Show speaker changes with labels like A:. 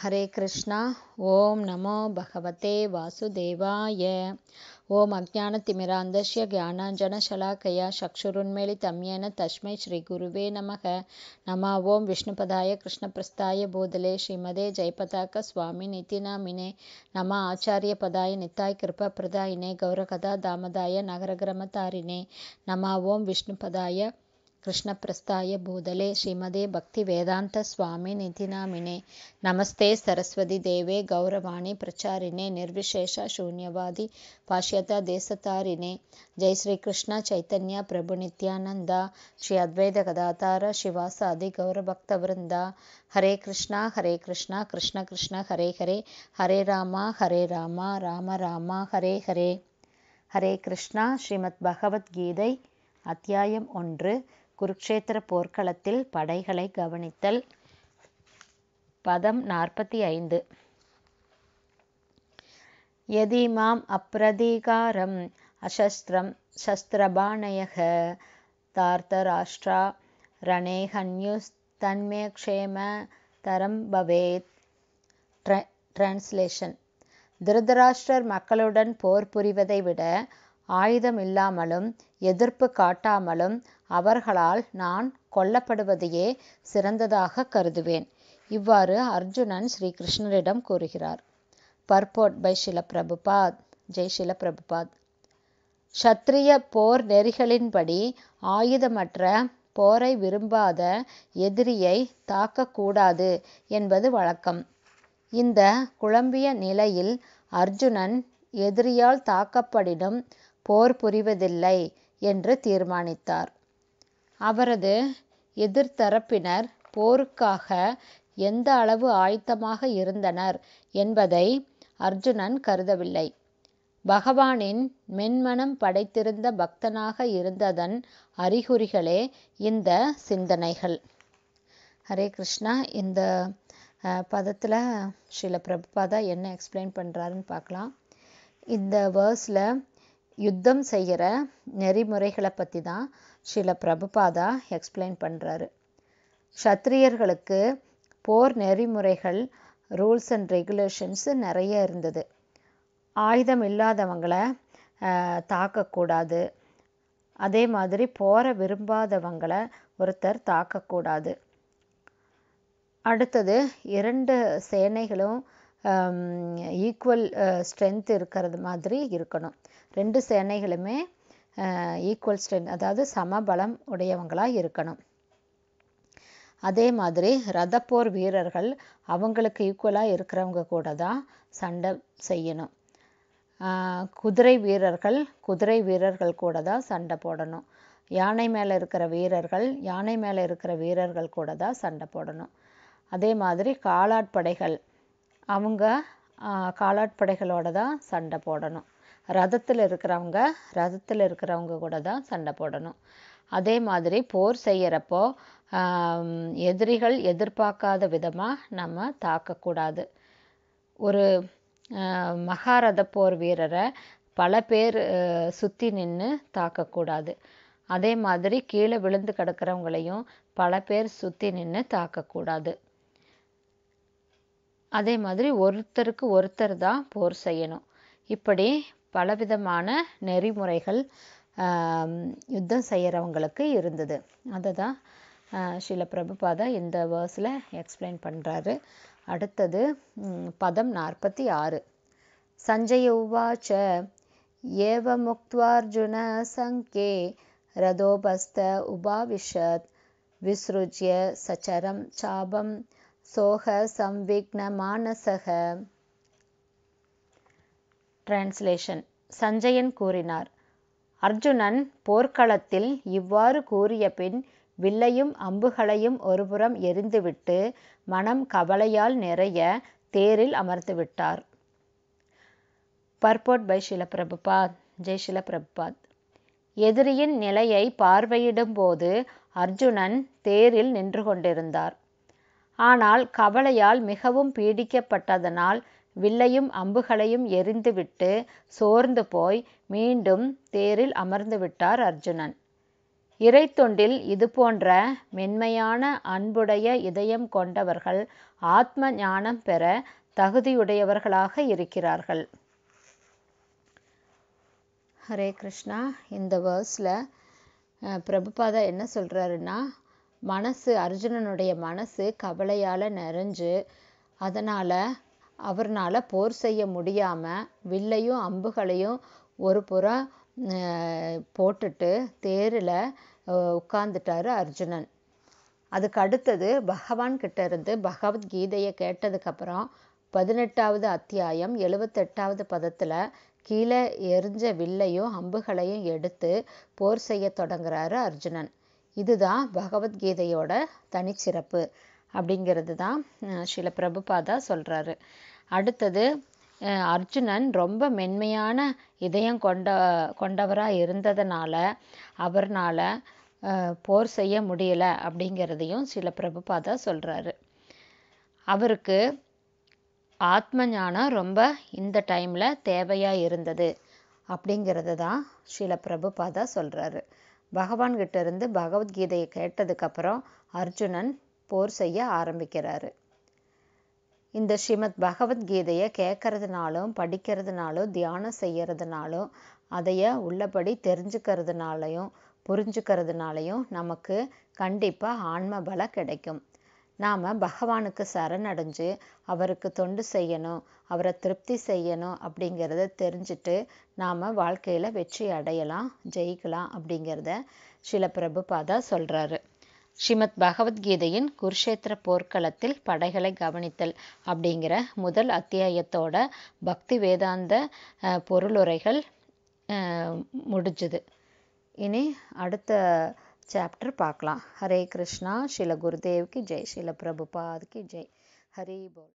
A: ஹரே கிருஷ்ணா. ஓம் நமோ பகவதே வாசுதேவாய. ஓம் அஜான திமிராந்தஸ்ய ஜானாஞ்சனசலாக்கயா சக்ஷுருண்மேலி தம்யேன தஸ்மை ஸ்ரீ குருவே நமக. நம ஓம் விஷ்ணுபதாய கிருஷ்ணபிரஸ்தாய பூதலே ஸ்ரீமதே ஜெயபதாக்க சுவாமி நித்தினாமினே நம ஆச்சாரிய பதாய நித்தாய் கிருப பிரதாயினே. கௌரகதா தாமதாய நகரகிரமதாரினே நம ஓம் விஷ்ணுபதாய ಕೃಷ್ಣಪ್ರಸ್ಥಾಯ ಭೂದಲೆ ಶ್ರೀಮದೇ ಭಕ್ತಿ ವೇದಾಂತ ಸ್ವಾಮಿ ನಿಧಿನಾಮಿನೆ ನಮಸ್ತೆ ಸರಸ್ವತಿ ದೇವೆ ಗೌರವಾಣಿ ಪ್ರಚಾರಿಣೆ ನಿರ್ವಿಶೇಷ ಶೂನ್ಯವಾದಿ ಪಾಶ್ಯತ ದೇಸತಾರಿಣೆ ಜೈ ಶ್ರೀಕೃಷ್ಣ ಚೈತನ್ಯ ಪ್ರಭು ನಿತ್ಯಾನಂದ ಶ್ರೀ ಅದ್ವೈತ ಕದಾತಾರ ಶಿವಾಸಾದಿ ಗೌರಭಕ್ತವೃಂದ ಹರೇ ಕೃಷ್ಣ ಹರೇ ಕೃಷ್ಣ ಕೃಷ್ಣ ಕೃಷ್ಣ ಹರೇ ಹರೇ ಹರೇ ರಾಮ ಹರೇ ರಾಮ ರಾಮ ராமா ஹரே ஹரே ஹரே கிருஷ்ணா ஸ்ரீமத் பகவத்கீதை அத்தியாயம் ஒன்று குருக்ஷேத்திர போர்க்களத்தில் படைகளை கவனித்தல். பதம் நாற்பத்தி ஐந்து யதிமாம் அப்பிரதீகாரம் அசஸ்திரம் சஸ்திரபாணயக தார்த்தராஷ்டிரா ரணேஹன்யுஸ் தன்மே க்ஷேம தரம் பவேத் டிரான்ஸ்லேஷன். திருதராஷ்டிரர் மக்களுடன் போர் புரிவதை விட ஆயுதம் இல்லாமலும் எதிர்ப்பு காட்டாமலும் அவர்களால் நான் கொல்லப்படுவதையே சிறந்ததாக கருதுவேன். இவ்வாறு அர்ஜுனன் ஸ்ரீ கிருஷ்ணரிடம் கூறுகிறார். Purport by Srila Prabhupada Jai Srila Prabhupada. சத்திரிய போர் நெறிகளின்படி ஆயுதமற்ற போரை விரும்பாத எதிரியை தாக்கக்கூடாது என்பது வழக்கம். இந்த குழம்பிய நிலையில் அர்ஜுனன் எதிரியால் தாக்கப்படினும் போர் புரிவதில்லை என்று தீர்மானித்தார். அவரது எதிர்த்தரப்பினர் போருக்காக எந்த அளவு ஆயத்தமாக இருந்தனர் என்பதை அர்ஜுனன் கருதவில்லை. பகவானின் மென்மனம் படைத்திருந்த பக்தனாக இருந்ததன் அறிகுறிகளே இந்த சிந்தனைகள். ஹரே கிருஷ்ணா. இந்த பதத்தில் ஸ்ரீல பிரபுபாதா என்ன எக்ஸ்பிளைன் பண்ணுறாருன்னு பார்க்கலாம். இந்த வேர்ஸில் யுத்தம் செய்கிற நெறிமுறைகளை பற்றி தான் சில பிரபுபாதா எக்ஸ்பிளைன் பண்ணுறாரு க்ஷத்ரியர்களுக்கு போர் நெறிமுறைகள் ரூல்ஸ் அண்ட் ரெகுலேஷன்ஸ் நிறைய இருந்தது. ஆயுதம் இல்லாதவங்களை தாக்கக்கூடாது. அதே மாதிரி போர விரும்பாதவங்களை ஒருத்தர் தாக்கக்கூடாது. அடுத்தது இரண்டு சேனைகளும் Um, ஈக்குவல் ஸ்ட்ரென்த் uh, இருக்கிறது மாதிரி இருக்கணும். ரெண்டு சேனைகளுமே uh, ஈக்குவல் ஸ்ட்ரென்த் அதாவது சமபலம் உடையவங்களாக இருக்கணும். அதே மாதிரி ரதப்போர் வீரர்கள் அவங்களுக்கு ஈக்குவலாக இருக்கிறவங்க கூட தான் சண்டை செய்யணும். Uh, குதிரை வீரர்கள் குதிரை வீரர்கள் கூட தான் சண்டை போடணும். யானை மேலே இருக்கிற வீரர்கள் யானை மேலே இருக்கிற வீரர்கள் கூட தான் சண்டை போடணும். அதே மாதிரி காலாட்படைகள் அவங்க காலாட்படைகளோட தான் சண்டை போடணும். ரதத்தில் இருக்கிறவங்க ரதத்தில் இருக்கிறவங்க கூட தான் சண்டை போடணும். அதே மாதிரி போர் செய்கிறப்போ எதிரிகள் எதிர்பார்க்காத விதமாக நம்ம தாக்கக்கூடாது ஒரு மகாரத போர் வீரரை பல பேர் சுற்றி நின்று தாக்கக்கூடாது அதே மாதிரி கீழே விழுந்து கிடக்கிறவங்களையும் பல பேர் சுற்றி நின்று தாக்கக்கூடாது அதே மாதிரி ஒருத்தருக்கு ஒருத்தர் தான் போர் செய்யணும். இப்படி பலவிதமான நெறிமுறைகள் யுத்தம் செய்கிறவங்களுக்கு இருந்தது. அதை தான் ஸ்ரீல பிரபுபாதா இந்த வேர்ஸில் எக்ஸ்பிளைன் பண்ணுறாரு அடுத்தது பதம் நாற்பத்தி ஆறு. சஞ்சய உவாச்ச ஏவ முக்துவார்ஜுன சங்கே ரதோபஸ்த உபாவிஷத் விஸ்ருஜ்ய சச்சரம் சாபம் சோக சம்விக்ன மானசக. டிரான்ஸ்லேஷன் சஞ்சயன் கூறினார் அர்ஜுனன் போர்க்களத்தில் இவ்வாறு கூறிய பின் வில்லையும் அம்புகளையும் ஒருபுறம் எரிந்துவிட்டு மனம் கவலையால் நிறைய தேரில் அமர்ந்து விட்டார். பர்போட் பை ஷில பிரபுபாத் ஜெய் ஷில எதிரியின் நிலையை பார்வையிடும் போது அர்ஜுனன் தேரில் நின்று கொண்டிருந்தார். ஆனால் கவலையால் மிகவும் பீடிக்கப்பட்டதனால் வில்லையும் அம்புகளையும் எரிந்துவிட்டு சோர்ந்து போய் மீண்டும் தேரில் அமர்ந்துவிட்டார் அர்ஜுனன். இறைத்தொண்டில் இது போன்ற மென்மையான அன்புடைய இதயம் கொண்டவர்கள் ஆத்ம ஞானம் பெற தகுதியுடையவர்களாக இருக்கிறார்கள். ஹரே கிருஷ்ணா இந்த வேர்ஸில் பிரபுபாதா என்ன சொல்கிறாருன்னா மனசு அர்ஜுனனுடைய மனசு கவலையால் நிறைஞ்சு அதனால் அவர்னால் போர் செய்ய முடியாமல் வில்லையும் அம்புகளையும் ஒரு புறம் போட்டுட்டு தேரில் உட்கார்ந்துட்டாரு அர்ஜுனன். அதுக்கு அடுத்தது பகவான் கிட்ட இருந்து பகவத்கீதையை கேட்டதுக்கப்புறம் பதினெட்டாவது அத்தியாயம் எழுவத்தெட்டாவது பதத்தில் கீழே எரிஞ்ச வில்லையும் அம்புகளையும் எடுத்து போர் செய்ய தொடங்குறாரு அர்ஜுனன். இதுதான் பகவத்கீதையோட தனிச்சிறப்பு அப்படிங்கிறது தான் சில பிரபுபாதா சொல்கிறாரு அடுத்தது அர்ஜுனன் ரொம்ப மென்மையான இதயம் கொண்ட கொண்டவராக இருந்ததுனால அவர்னால் போர் செய்ய முடியல அப்படிங்கிறதையும் சில பிரபுபாதா சொல்கிறாரு அவருக்கு ஆத்ம ஞானம் ரொம்ப இந்த டைமில் தேவையாக இருந்தது அப்படிங்கிறது தான் சில பிரபுபாதா சொல்கிறாரு பகவான்கிட்ட இருந்து பகவத்கீதையை கேட்டதுக்கப்புறம் அர்ஜுனன் போர் செய்ய ஆரம்பிக்கிறாரு. இந்த ஸ்ரீமத் பகவத்கீதையை கேட்கறதுனாலும் படிக்கிறதுனாலும் தியானம் செய்யறதுனாலும் அதைய உள்ளபடி தெரிஞ்சுக்கிறதுனாலையும் புரிஞ்சுக்கிறதுனாலையும் நமக்கு கண்டிப்பாக ஆன்ம பலம் கிடைக்கும். நாம் பகவானுக்கு சரணடைஞ்சு அவருக்கு தொண்டு செய்யணும் அவரை திருப்தி செய்யணும் அப்படிங்கிறத தெரிஞ்சுட்டு நாம் வாழ்க்கையில் வெற்றி அடையலாம் ஜெயிக்கலாம் அப்படிங்கிறத சில பிரபுபாதா சொல்கிறாரு ஸ்ரீமத் பகவத்கீதையின் குருஷேத்திர போர்க்களத்தில் படைகளை கவனித்தல் அப்படிங்கிற முதல் அத்தியாயத்தோட பக்தி வேதாந்த பொருளுரைகள் முடிஞ்சுது. இனி அடுத்த சாப்டர் பார்க்கலாம். ஹரே கிருஷ்ணா ஸ்ரீல குருதேவ்க்கு ஜெய் ஸ்ரீல பிரபுபாத் ஜெய் ஹரி போல்